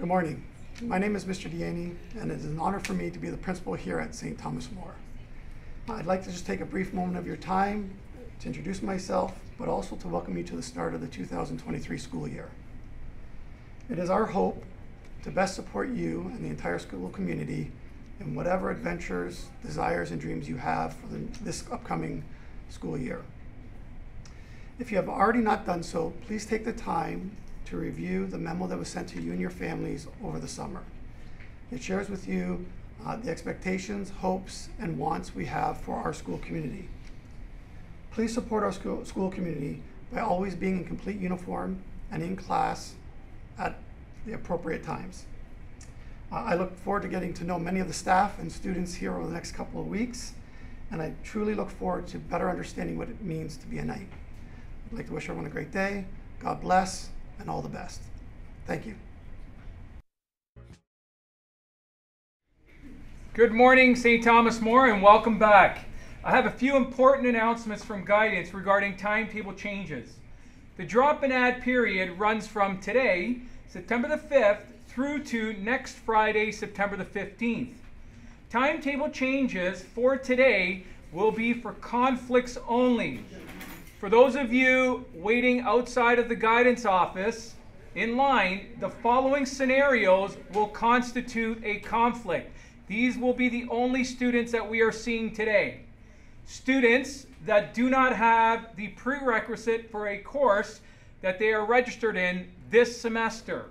Good morning. My name is Mr. Deaney, and it is an honor for me to be the principal here at St. Thomas More. I'd like to just take a brief moment of your time to introduce myself, but also to welcome you to the start of the 2023 school year. It is our hope to best support you and the entire school community in whatever adventures, desires, and dreams you have for the, this upcoming school year. If you have already not done so, please take the time to review the memo that was sent to you and your families over the summer. It shares with you uh, the expectations, hopes, and wants we have for our school community. Please support our school, school community by always being in complete uniform and in class at the appropriate times. Uh, I look forward to getting to know many of the staff and students here over the next couple of weeks, and I truly look forward to better understanding what it means to be a knight. I'd like to wish everyone a great day. God bless, and all the best. Thank you. Good morning, St. Thomas More, and welcome back. I have a few important announcements from guidance regarding timetable changes. The drop and add period runs from today, September the 5th, through to next Friday, September the 15th. Timetable changes for today will be for conflicts only. For those of you waiting outside of the guidance office in line, the following scenarios will constitute a conflict. These will be the only students that we are seeing today. Students that do not have the prerequisite for a course that they are registered in this semester.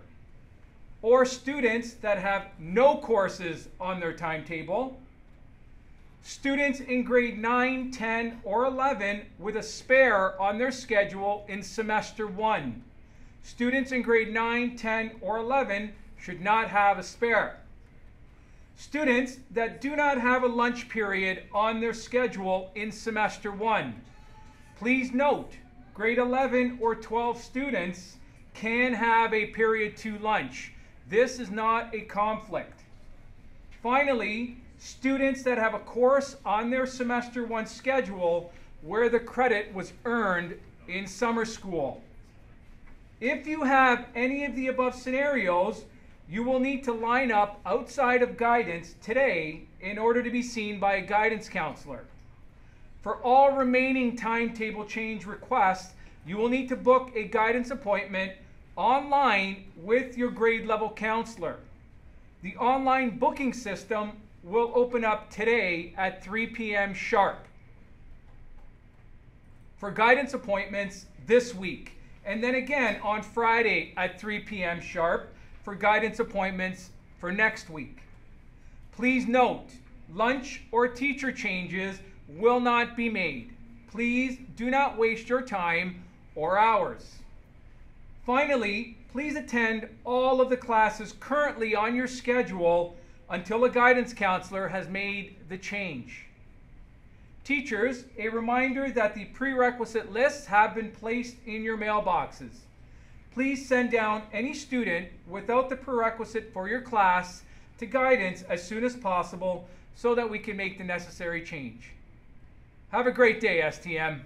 Or students that have no courses on their timetable. Students in grade 9, 10, or 11 with a spare on their schedule in semester 1. Students in grade 9, 10, or 11 should not have a spare. Students that do not have a lunch period on their schedule in semester one. Please note, grade 11 or 12 students can have a period two lunch. This is not a conflict. Finally, students that have a course on their semester one schedule where the credit was earned in summer school. If you have any of the above scenarios, you will need to line up outside of guidance today in order to be seen by a guidance counselor. For all remaining timetable change requests, you will need to book a guidance appointment online with your grade level counselor. The online booking system will open up today at 3 p.m. sharp for guidance appointments this week. And then again on Friday at 3 p.m. sharp for guidance appointments for next week. Please note, lunch or teacher changes will not be made. Please do not waste your time or hours. Finally, please attend all of the classes currently on your schedule until a guidance counselor has made the change. Teachers, a reminder that the prerequisite lists have been placed in your mailboxes please send down any student without the prerequisite for your class to guidance as soon as possible so that we can make the necessary change. Have a great day, STM.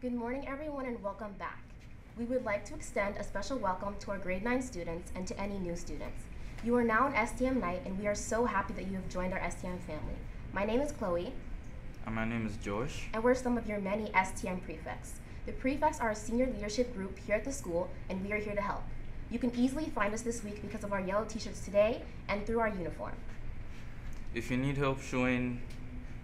Good morning, everyone, and welcome back. We would like to extend a special welcome to our grade 9 students and to any new students. You are now an STM Knight, and we are so happy that you have joined our STM family. My name is Chloe, and my name is Josh. And we're some of your many STM prefects. The prefects are a senior leadership group here at the school, and we are here to help. You can easily find us this week because of our yellow t-shirts today and through our uniform. If you need help showing,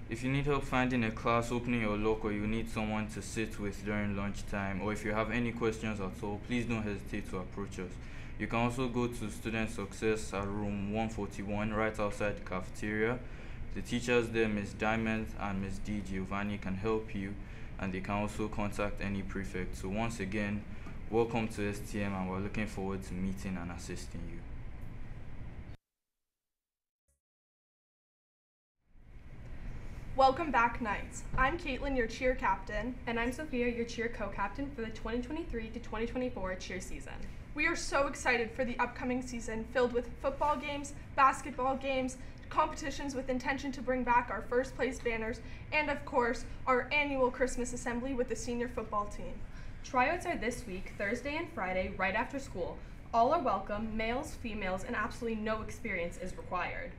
if you need help finding a class, opening your lock, or you need someone to sit with during lunchtime, or if you have any questions at all, please don't hesitate to approach us. You can also go to Student Success at room 141 right outside the cafeteria the teachers there, Ms. Diamond and Ms. DiGiovanni, can help you and they can also contact any prefect. So once again, welcome to STM and we're looking forward to meeting and assisting you. Welcome back, Knights. I'm Caitlin, your cheer captain. And I'm Sophia, your cheer co-captain for the 2023 to 2024 cheer season. We are so excited for the upcoming season filled with football games, basketball games, competitions with intention to bring back our first place banners, and of course, our annual Christmas assembly with the senior football team. Tryouts are this week, Thursday and Friday, right after school. All are welcome, males, females, and absolutely no experience is required.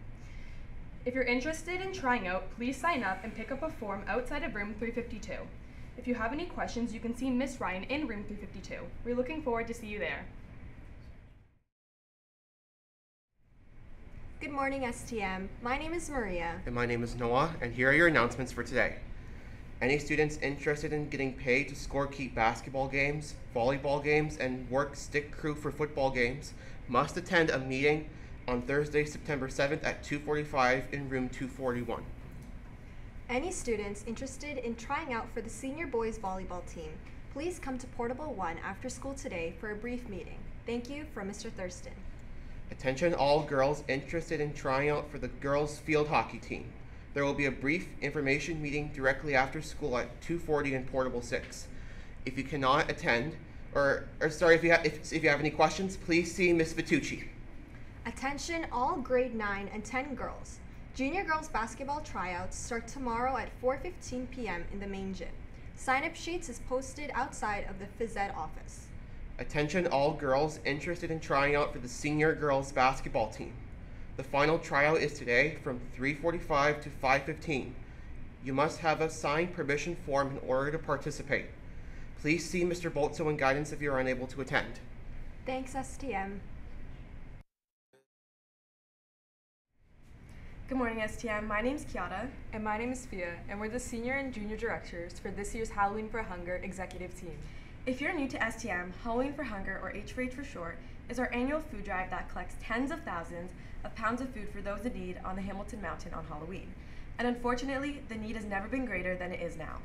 If you're interested in trying out, please sign up and pick up a form outside of room 352. If you have any questions, you can see Miss Ryan in room 352. We're looking forward to see you there. Good morning, STM. My name is Maria. And my name is Noah, and here are your announcements for today. Any students interested in getting paid to scorekeep basketball games, volleyball games, and work stick crew for football games must attend a meeting on Thursday, September 7th at 2:45 in room 241. Any students interested in trying out for the senior boys volleyball team, please come to Portable One after school today for a brief meeting. Thank you from Mr. Thurston. Attention all girls interested in trying out for the girls field hockey team. There will be a brief information meeting directly after school at 2:40 in Portable 6. If you cannot attend, or, or sorry, if you, ha- if, if you have any questions, please see Miss Vitucci. Attention all grade 9 and 10 girls. Junior girls basketball tryouts start tomorrow at 4:15 p.m. in the main gym. Sign-up sheets is posted outside of the phys ed office. Attention all girls interested in trying out for the senior girls basketball team. The final tryout is today from 3:45 to 5:15. You must have a signed permission form in order to participate. Please see Mr. Boltso in guidance if you are unable to attend. Thanks, STM. Good morning, STM. My name is Kiara. And my name is Fia, and we're the senior and junior directors for this year's Halloween for Hunger executive team. If you're new to STM, Halloween for Hunger, or H4H for short, is our annual food drive that collects tens of thousands of pounds of food for those in need on the Hamilton Mountain on Halloween. And unfortunately, the need has never been greater than it is now.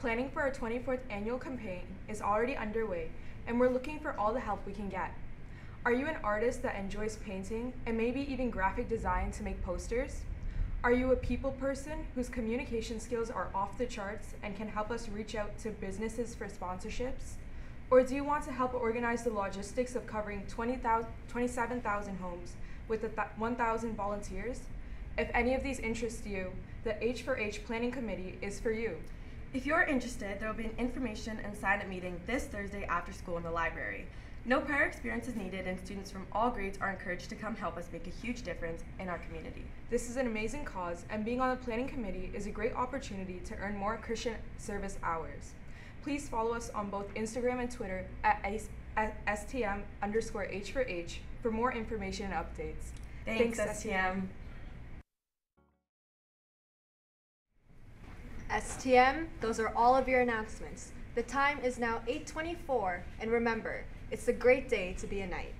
Planning for our 24th annual campaign is already underway, and we're looking for all the help we can get. Are you an artist that enjoys painting and maybe even graphic design to make posters? Are you a people person whose communication skills are off the charts and can help us reach out to businesses for sponsorships? Or do you want to help organize the logistics of covering 20,000 27,000 homes with 1,000 volunteers? If any of these interest you, the H4H Planning Committee is for you. If you're interested, there will be an information and sign up meeting this Thursday after school in the library. No prior experience is needed, and students from all grades are encouraged to come help us make a huge difference in our community. This is an amazing cause, and being on the planning committee is a great opportunity to earn more Christian service hours. Please follow us on both Instagram and Twitter at, S- at STM underscore H4H for more information and updates. Thanks, STM. STM, those are all of your announcements. The time is now 8:24, and remember, it's a great day to be a knight.